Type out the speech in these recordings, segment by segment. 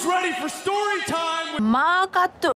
Who's ready for story time? With Magato.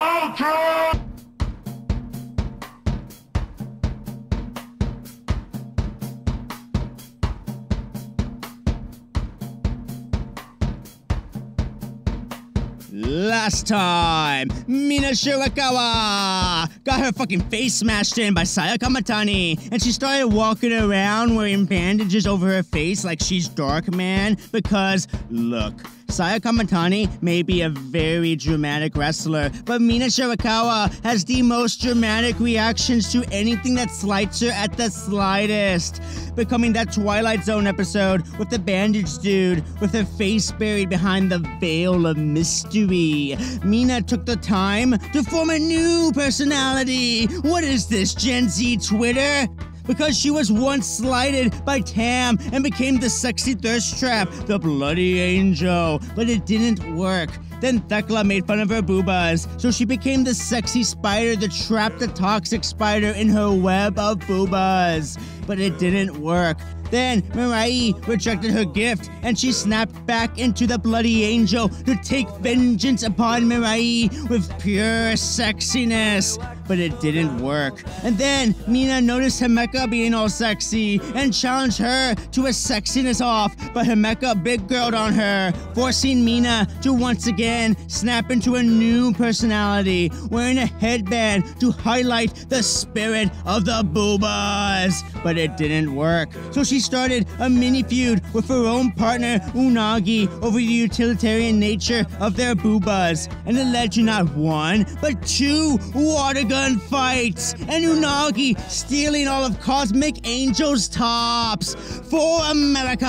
Last time, Mina Shirakawa got her fucking face smashed in by Saya Kamitani, and she started walking around wearing bandages over her face like she's Dark Man because, look, Saya Kamitani may be a very dramatic wrestler, but Mina Shirakawa has the most dramatic reactions to anything that slights her at the slightest. Becoming that Twilight Zone episode with the bandaged dude with her face buried behind the veil of mystery. Mina took the time to form a new personality. What is this, Gen Z Twitter? Because she was once slighted by Tam and became the sexy thirst trap, the bloody angel. But it didn't work. Then Thekla made fun of her boobas, so she became the sexy spider that trapped the toxic spider in her web of boobas. But it didn't work. Then Mirai rejected her gift and she snapped back into the bloody angel to take vengeance upon Mirai with pure sexiness. But it didn't work. And then Mina noticed Himeka being all sexy and challenged her to a sexiness off, but Himeka big girled on her, forcing Mina to once again snap into a new personality, wearing a headband to highlight the spirit of the boobas. But it didn't work. So she started a mini feud with her own partner Unagi over the utilitarian nature of their boobas, and it led to not one, but two water gun fights, and Unagi stealing all of Cosmic Angel's tops for America.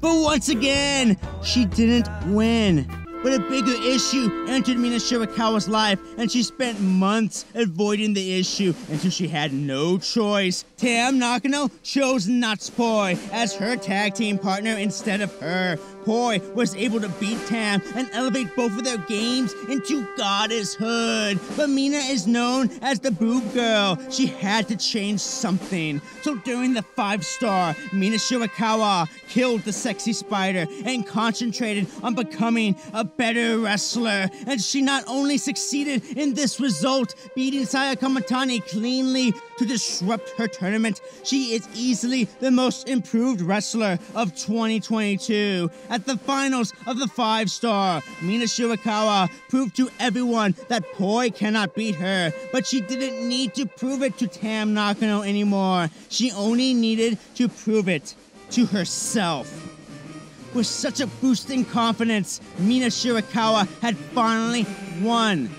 But once again, she didn't win. But a bigger issue entered Mina Shirakawa's life, and she spent months avoiding the issue until she had no choice. Tam Nakano chose Natsupoi as her tag team partner instead of her. Poi was able to beat Tam and elevate both of their games into goddesshood. But Mina is known as the boob girl. She had to change something. So during the five star, Mina Shirakawa killed the sexy spider and concentrated on becoming a better wrestler. And she not only succeeded in this result, beating Saya Kamitani cleanly to disrupt her tournament, she is easily the most improved wrestler of 2022. At the finals of the five star, Mina Shirakawa proved to everyone that Poi cannot beat her, but she didn't need to prove it to Tam Nakano anymore. She only needed to prove it to herself. With such a boost in confidence, Mina Shirakawa had finally won.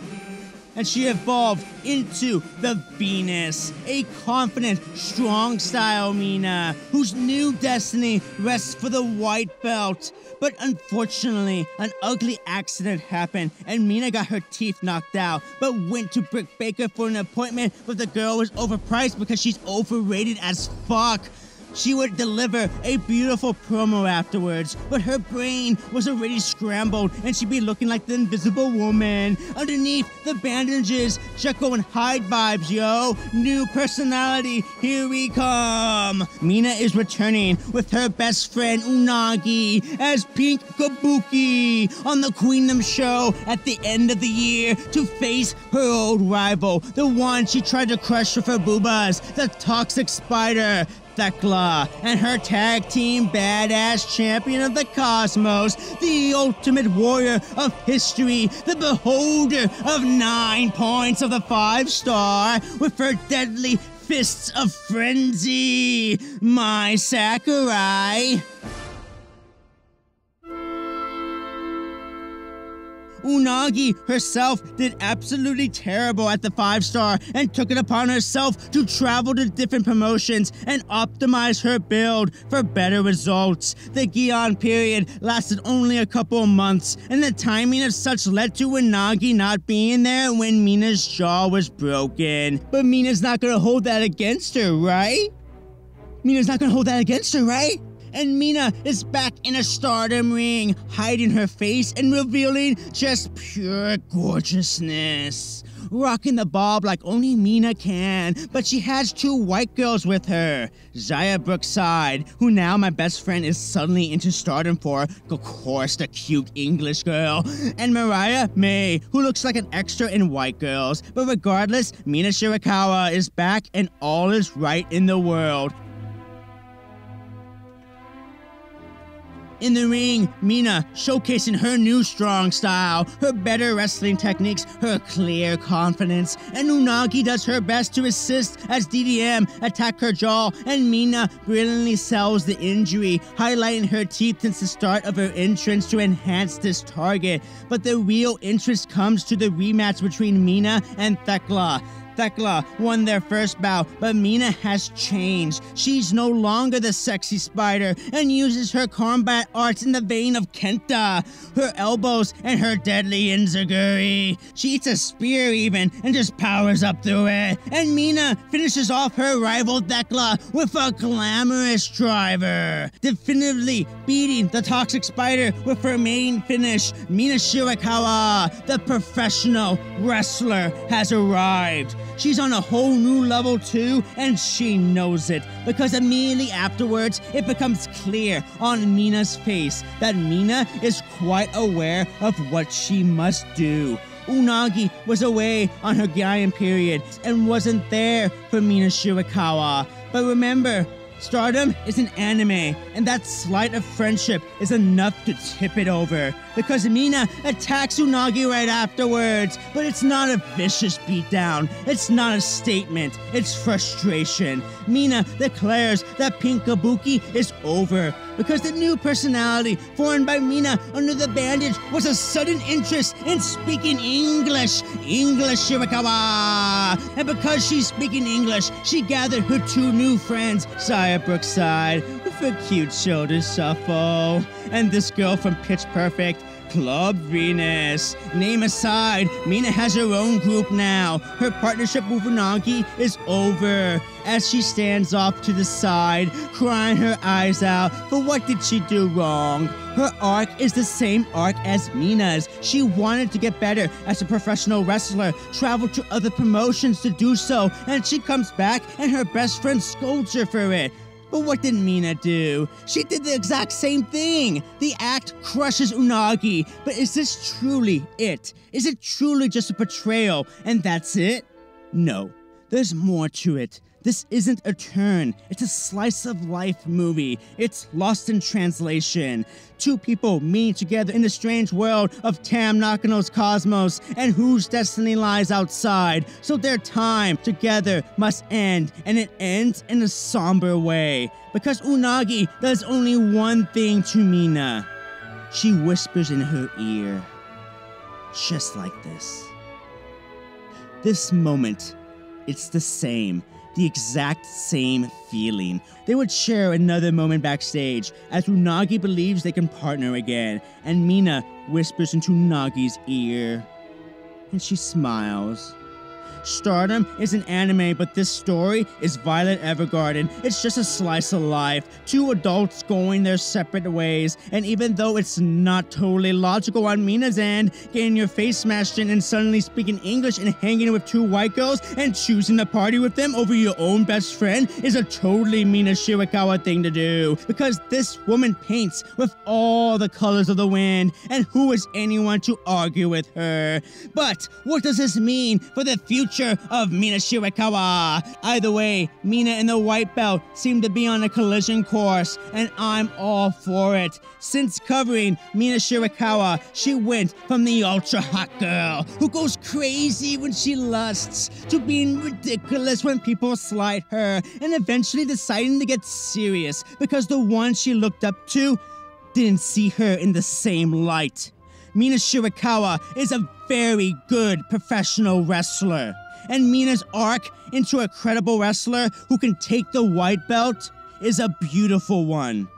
And she evolved into the Venus, a confident, strong style Mina, whose new destiny rests for the white belt. But unfortunately, an ugly accident happened, and Mina got her teeth knocked out, but went to Britt Baker for an appointment, but the girl was overpriced because she's overrated as fuck. She would deliver a beautiful promo afterwards, but her brain was already scrambled and she'd be looking like the invisible woman. Underneath the bandages, Jekyll and Hyde vibes, yo. New personality, here we come. Mina is returning with her best friend Unagi as Pink Kabuki on the Queendom show at the end of the year to face her old rival, the one she tried to crush with her boobas, the toxic spider. And her tag team badass champion of the cosmos, the ultimate warrior of history, the beholder of nine points of the five star, with her deadly fists of frenzy, Mai Sakurai. Unagi herself did absolutely terrible at the five star and took it upon herself to travel to different promotions and optimize her build for better results. The Gion period lasted only a couple of months, and the timing of such led to Unagi not being there when Mina's jaw was broken. But Mina's not gonna hold that against her, right? Mina's not gonna hold that against her, right? And Mina is back in a stardom ring, hiding her face and revealing just pure gorgeousness. rocking the bob like only Mina can. But she has two white girls with her Xia Brookside, who now my best friend is suddenly into stardom for, of course, the cute English girl, and Mariah May, who looks like an extra in White Girls. But regardless, Mina Shirakawa is back and all is right in the world. In the ring, Mina showcasing her new strong style, her better wrestling techniques, her clear confidence, and Unagi does her best to assist as DDM attack her jaw, and Mina brilliantly sells the injury, highlighting her teeth since the start of her entrance to enhance this target. But the real interest comes to the rematch between Mina and Thekla. Thekla won their first bout, but Mina has changed. She's no longer the sexy spider and uses her combat arts in the vein of Kenta, her elbows and her deadly enziguri. She eats a spear even and just powers up through it. And Mina finishes off her rival Thekla with a glamorous driver, definitively beating the toxic spider with her main finish. Mina Shirakawa, the professional wrestler, has arrived. She's on a whole new level too, and she knows it because immediately afterwards it becomes clear on Mina's face that Mina is quite aware of what she must do. Unagi was away on her Gaian period and wasn't there for Mina Shirakawa. But remember, Stardom is an anime, and that slight of friendship is enough to tip it over. Because Mina attacks Unagi right afterwards, but it's not a vicious beatdown. It's not a statement. It's frustration. Mina declares that Pink Kabuki is over because the new personality formed by Mina under the bandage was a sudden interest in speaking English. English Shirakawa. And because she's speaking English, she gathered her two new friends, Xia Brookside, with a cute shoulder shuffle, and this girl from Pitch Perfect, Club Venus. Name aside, Mina has her own group now. Her partnership with Unagi is over as she stands off to the side, crying her eyes out for what did she do wrong. Her arc is the same arc as Mina's. She wanted to get better as a professional wrestler, traveled to other promotions to do so, and she comes back and her best friend scolds her for it. But what did Mina do? She did the exact same thing. The act crushes Unagi. But is this truly it? Is it truly just a portrayal and that's it? No, there's more to it. This isn't a turn, it's a slice of life movie. It's lost in translation. Two people meeting together in the strange world of Tam Nakano's cosmos and whose destiny lies outside. So their time together must end, and it ends in a somber way. Because Unagi does only one thing to Mina. She whispers in her ear. Just like this. This moment, it's the same the exact same feeling. They would share another moment backstage as Unagi believes they can partner again, and Mina whispers into Unagi's ear. And she smiles. Stardom is an anime, but this story is Violet Evergarden. It's just a slice of life. Two adults going their separate ways, and even though it's not totally logical on Mina's end, getting your face smashed in and suddenly speaking English and hanging with two white girls and choosing to party with them over your own best friend is a totally Mina Shirakawa thing to do. Because this woman paints with all the colors of the wind, and who is anyone to argue with her? But what does this mean for the future? Of Mina Shirakawa. Either way, Mina and the white belt seem to be on a collision course, and I'm all for it. Since covering Mina Shirakawa, she went from the ultra hot girl who goes crazy when she lusts to being ridiculous when people slight her, and eventually deciding to get serious because the one she looked up to didn't see her in the same light. Mina Shirakawa is a very good professional wrestler. And Mina's arc into a credible wrestler who can take the white belt is a beautiful one.